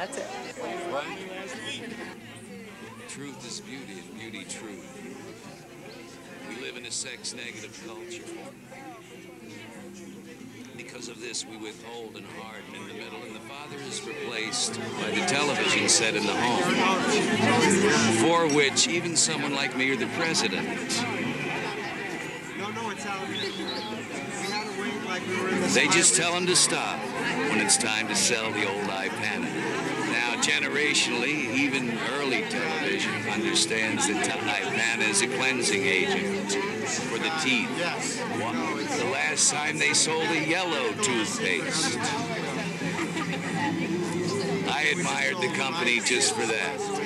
That's it. What? Truth is beauty and beauty truth. We live in a sex negative culture. Because of this, we withhold and harden in the middle, and the father is replaced by the television set in the home, for which even someone like me or the president No, no, it's out. We had to wait like we were in the They just tell them to stop when it's time to sell the old Ipana. Generationally, even early television understands that t- Ipana is a cleansing agent for the teeth. Yes. The last time they sold a yellow toothpaste. I admired the company just for that.